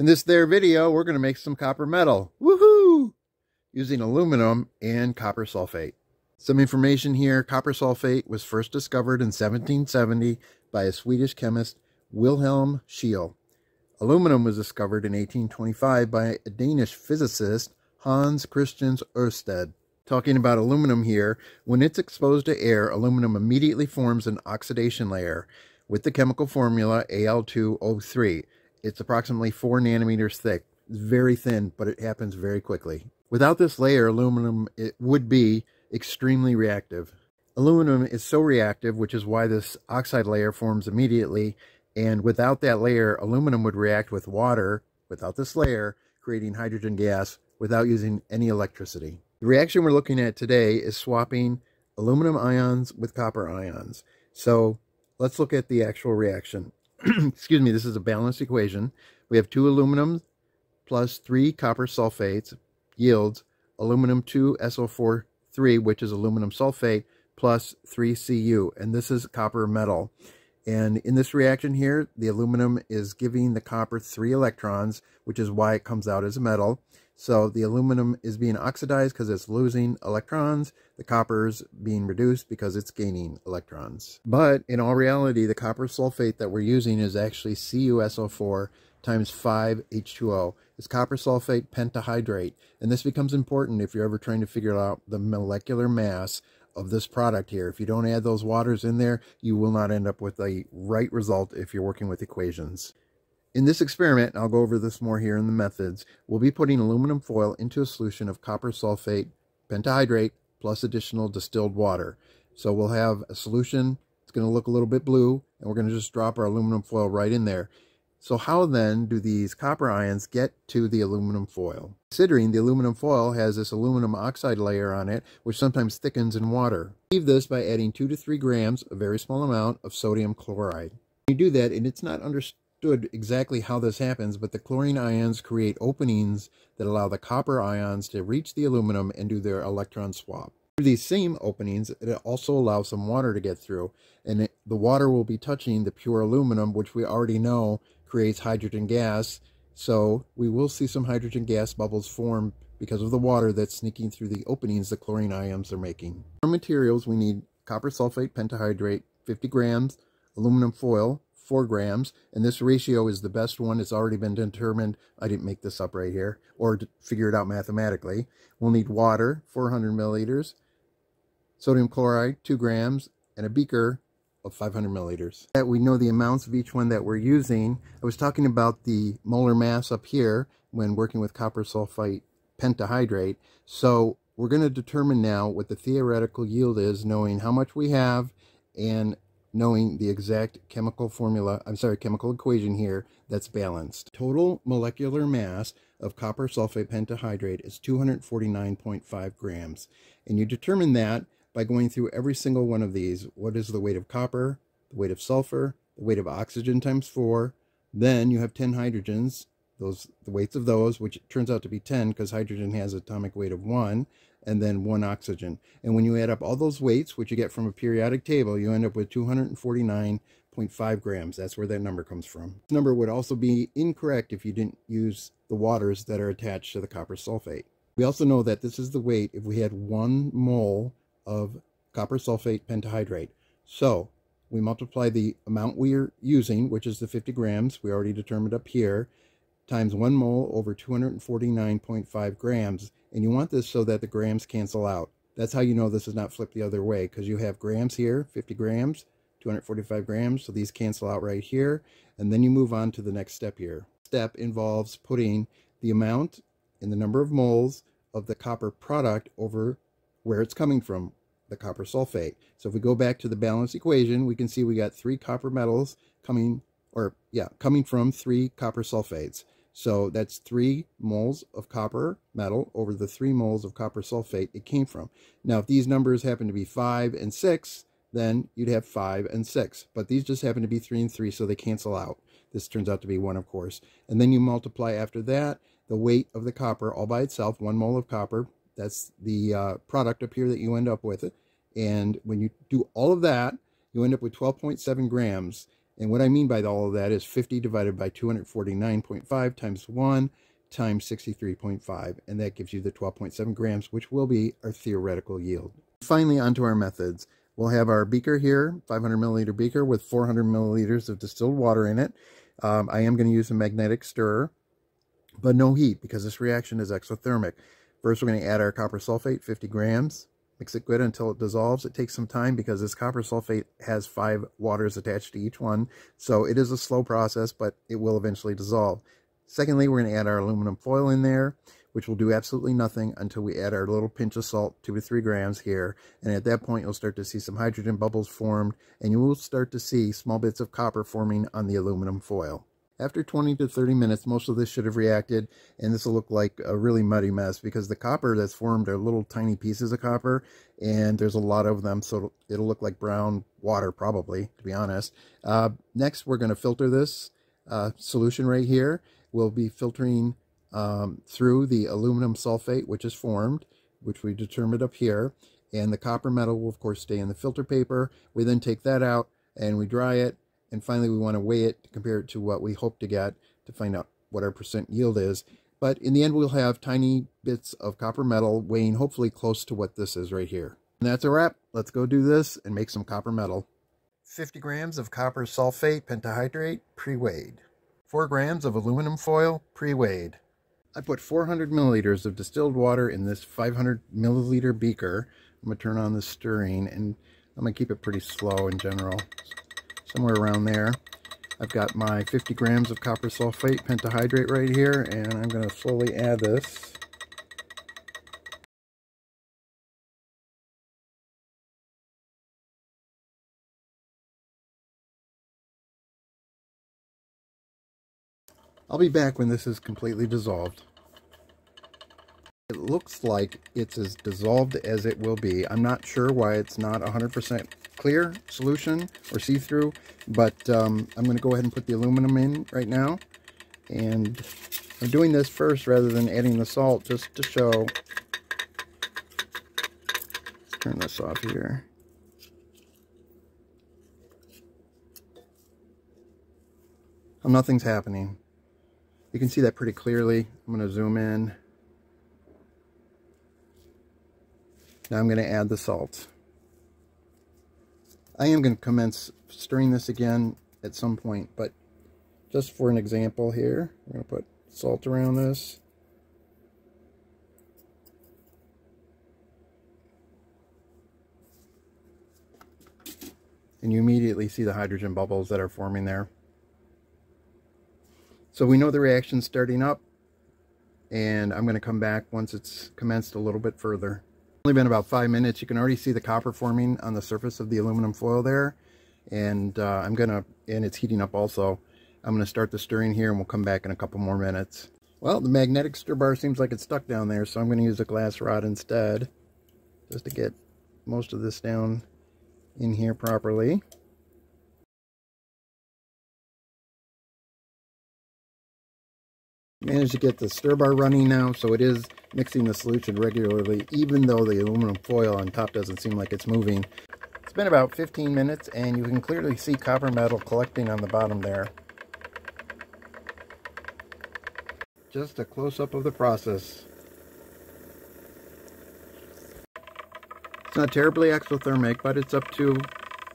In this there video, we're going to make some copper metal. Woohoo! Using aluminum and copper sulfate. Some information here. Copper sulfate was first discovered in 1770 by a Swedish chemist, Wilhelm Scheele. Aluminum was discovered in 1825 by a Danish physicist, Hans Christian Ørsted. Talking about aluminum here, when it's exposed to air, aluminum immediately forms an oxidation layer with the chemical formula Al2O3. It's approximately 4 nanometers thick. It's very thin, but it happens very quickly. Without this layer, aluminum it would be extremely reactive. Aluminum is so reactive, which is why this oxide layer forms immediately, and without that layer, aluminum would react with water without this layer, creating hydrogen gas without using any electricity. The reaction we're looking at today is swapping aluminum ions with copper ions. So let's look at the actual reaction. excuse me, this is a balanced equation. We have two aluminum plus three copper sulfates yields aluminum 2SO4 3, which is aluminum sulfate, plus 3Cu, and this is copper metal. And in this reaction here, the aluminum is giving the copper three electrons, which is why it comes out as a metal. So the aluminum is being oxidized because it's losing electrons. The copper is being reduced because it's gaining electrons. But in all reality, the copper sulfate that we're using is actually CuSO4 times 5H2O. It's copper sulfate pentahydrate. And this becomes important if you're ever trying to figure out the molecular mass of this product here. If you don't add those waters in there, you will not end up with the right result if you're working with equations. In this experiment, I'll go over this more here in the methods, we'll be putting aluminum foil into a solution of copper sulfate pentahydrate plus additional distilled water. So we'll have a solution, it's going to look a little bit blue, and we're going to just drop our aluminum foil right in there. So how then do these copper ions get to the aluminum foil? Considering the aluminum foil has this aluminum oxide layer on it, which sometimes thickens in water. Leave this by adding 2 to 3 grams, a very small amount, of sodium chloride. You do that, and it's not understood understood exactly how this happens, but the chlorine ions create openings that allow the copper ions to reach the aluminum and do their electron swap. Through these same openings, it also allows some water to get through, and it, the water will be touching the pure aluminum, which we already know creates hydrogen gas, so we will see some hydrogen gas bubbles form because of the water that's sneaking through the openings the chlorine ions are making. For materials, we need copper sulfate pentahydrate, 50 grams, aluminum foil, 4 grams, and this ratio is the best one. It's already been determined. I didn't make this up right here, or figure it out mathematically. We'll need water, 400 milliliters, sodium chloride, 2 grams, and a beaker of 500 milliliters. That we know the amounts of each one that we're using. I was talking about the molar mass up here when working with copper sulfite pentahydrate. So we're going to determine now what the theoretical yield is, knowing how much we have and knowing the exact chemical formula, I'm sorry, chemical equation here that's balanced. Total molecular mass of copper sulfate pentahydrate is 249.5 grams. And you determine that by going through every single one of these. What is the weight of copper, the weight of sulfur, the weight of oxygen times 4. Then you have 10 hydrogens, those the weights of those, which turns out to be 10 because hydrogen has atomic weight of 1 and then one oxygen. And when you add up all those weights, which you get from a periodic table, you end up with 249.5 grams. That's where that number comes from. This number would also be incorrect if you didn't use the waters that are attached to the copper sulfate. We also know that this is the weight if we had one mole of copper sulfate pentahydrate. So we multiply the amount we are using, which is the 50 grams, we already determined up here, times 1 mole over 249.5 grams. And you want this so that the grams cancel out. That's how you know this is not flipped the other way, because you have grams here, 50 grams, 245 grams, so these cancel out right here. And then you move on to the next step here. Step involves putting the amount in the number of moles of the copper product over where it's coming from, the copper sulfate. So if we go back to the balance equation, we can see we got three copper metals coming, or yeah, coming from three copper sulfates. So that's three moles of copper metal over the three moles of copper sulfate it came from. Now, if these numbers happen to be five and six, then you'd have five and six. But these just happen to be three and three, so they cancel out. This turns out to be one, of course. And then you multiply after that the weight of the copper all by itself, one mole of copper. That's the uh, product up here that you end up with. it. And when you do all of that, you end up with 12.7 grams. And what I mean by all of that is 50 divided by 249.5 times 1 times 63.5. And that gives you the 12.7 grams, which will be our theoretical yield. Finally, onto our methods. We'll have our beaker here, 500 milliliter beaker with 400 milliliters of distilled water in it. Um, I am going to use a magnetic stirrer, but no heat because this reaction is exothermic. First, we're going to add our copper sulfate, 50 grams. Mix it good until it dissolves. It takes some time because this copper sulfate has five waters attached to each one. So it is a slow process, but it will eventually dissolve. Secondly, we're going to add our aluminum foil in there, which will do absolutely nothing until we add our little pinch of salt, two to three grams here. And at that point, you'll start to see some hydrogen bubbles formed, and you will start to see small bits of copper forming on the aluminum foil. After 20 to 30 minutes, most of this should have reacted, and this will look like a really muddy mess because the copper that's formed are little tiny pieces of copper, and there's a lot of them, so it'll look like brown water probably, to be honest. Uh, next, we're going to filter this uh, solution right here. We'll be filtering um, through the aluminum sulfate, which is formed, which we determined up here, and the copper metal will, of course, stay in the filter paper. We then take that out, and we dry it, and finally, we want to weigh it to compare it to what we hope to get to find out what our percent yield is. But in the end, we'll have tiny bits of copper metal weighing hopefully close to what this is right here. And that's a wrap. Let's go do this and make some copper metal. 50 grams of copper sulfate pentahydrate pre-weighed. 4 grams of aluminum foil pre-weighed. I put 400 milliliters of distilled water in this 500 milliliter beaker. I'm going to turn on the stirring and I'm going to keep it pretty slow in general somewhere around there. I've got my 50 grams of copper sulfate pentahydrate right here, and I'm going to slowly add this. I'll be back when this is completely dissolved. It looks like it's as dissolved as it will be. I'm not sure why it's not 100% clear solution or see-through, but um, I'm going to go ahead and put the aluminum in right now. And I'm doing this first rather than adding the salt just to show. Let's turn this off here. nothing's happening. You can see that pretty clearly. I'm going to zoom in. Now I'm going to add the salt. I am going to commence stirring this again at some point, but just for an example here, we're going to put salt around this. And you immediately see the hydrogen bubbles that are forming there. So we know the reaction's starting up, and I'm going to come back once it's commenced a little bit further. Only been about five minutes. You can already see the copper forming on the surface of the aluminum foil there. And uh, I'm to, and it's heating up also. I'm to start the stirring here and we'll come back in a couple more minutes. Well, the magnetic stir bar seems like it's stuck down there, so I'm to use a glass rod instead. Just to get most of this down in here properly. Managed to get the stir bar running now, so it is mixing the solution regularly, even though the aluminum foil on top doesn't seem like it's moving. It's been about 15 minutes, and you can clearly see copper metal collecting on the bottom there. Just a close-up of the process. It's not terribly exothermic, but it's up to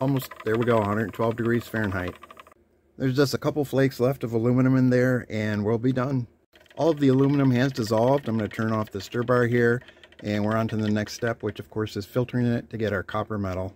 almost, there we go, 112 degrees Fahrenheit. There's just a couple flakes left of aluminum in there, and we'll be done. All of the aluminum has dissolved. I'm going to turn off the stir bar here and we're on to the next step, which of course is filtering it to get our copper metal.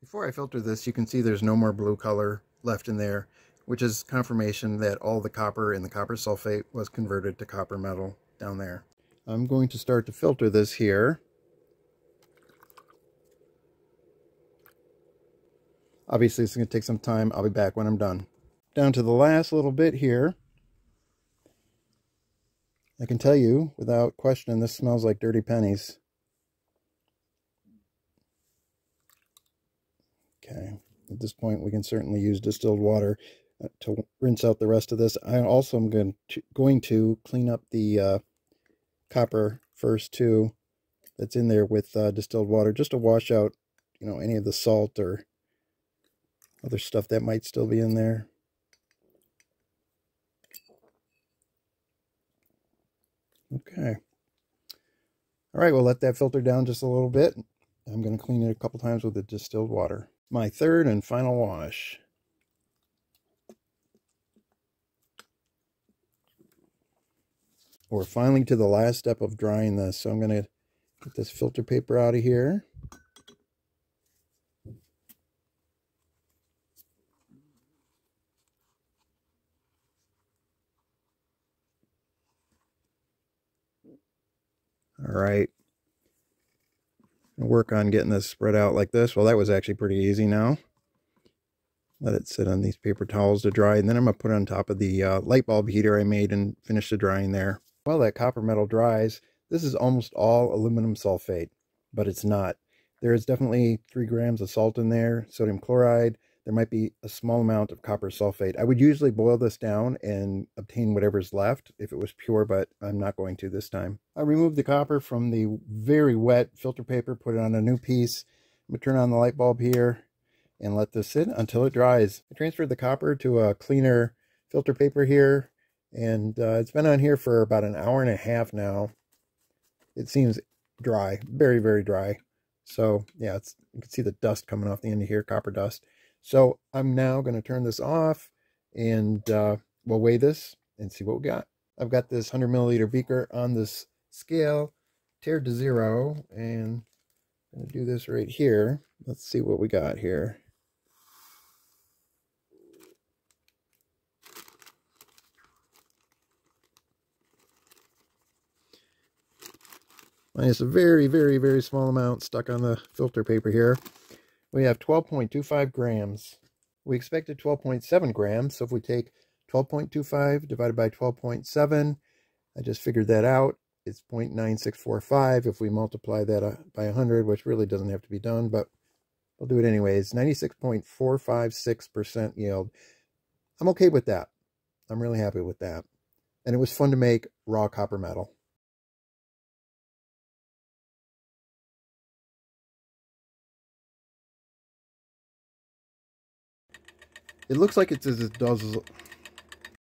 Before I filter this, you can see there's no more blue color left in there, which is confirmation that all the copper in the copper sulfate was converted to copper metal down there. I'm going to start to filter this here. Obviously, it's going to take some time. I'll be back when I'm done. Down to the last little bit here. I can tell you, without question, this smells like dirty pennies. Okay, at this point we can certainly use distilled water uh, to rinse out the rest of this. I also am going to, going to clean up the uh, copper first too that's in there with uh, distilled water just to wash out, you know, any of the salt or other stuff that might still be in there. Okay. All right, we'll let that filter down just a little bit. I'm going to clean it a couple times with the distilled water. My third and final wash. We're finally to the last step of drying this, so I'm going to get this filter paper out of here. All right. Work on getting this spread out like this. Well, that was actually pretty easy now. Let it sit on these paper towels to dry. And then I'm going to put it on top of the uh, light bulb heater I made and finish the drying there. While that copper metal dries, this is almost all aluminum sulfate, but it's not. There is definitely three grams of salt in there, sodium chloride, there might be a small amount of copper sulfate. I would usually boil this down and obtain whatever's left if it was pure, but I'm not going to this time. I removed the copper from the very wet filter paper, put it on a new piece. I'm going to turn on the light bulb here and let this sit until it dries. I transferred the copper to a cleaner filter paper here, and uh, it's been on here for about an hour and a half now. It seems dry, very, very dry. So yeah, it's, you can see the dust coming off the end of here, copper dust. So I'm now going to turn this off and uh, we'll weigh this and see what we got. I've got this 100 milliliter beaker on this scale, tare to zero, and I'm going to do this right here. Let's see what we got here. Minus a very, very, very small amount stuck on the filter paper here we have 12.25 grams. We expected 12.7 grams, so if we take 12.25 divided by 12.7, I just figured that out. It's 0.9645 if we multiply that uh, by 100, which really doesn't have to be done, but I'll do it anyways. 96.456% yield. I'm okay with that. I'm really happy with that. And it was fun to make raw copper metal. It looks like it's as it does